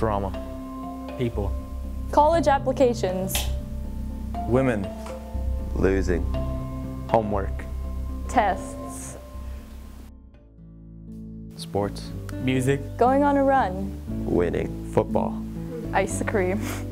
Drama. People. College applications. Women. Losing. Homework. Tests. Sports. Music. Going on a run. Winning. Football. Ice cream.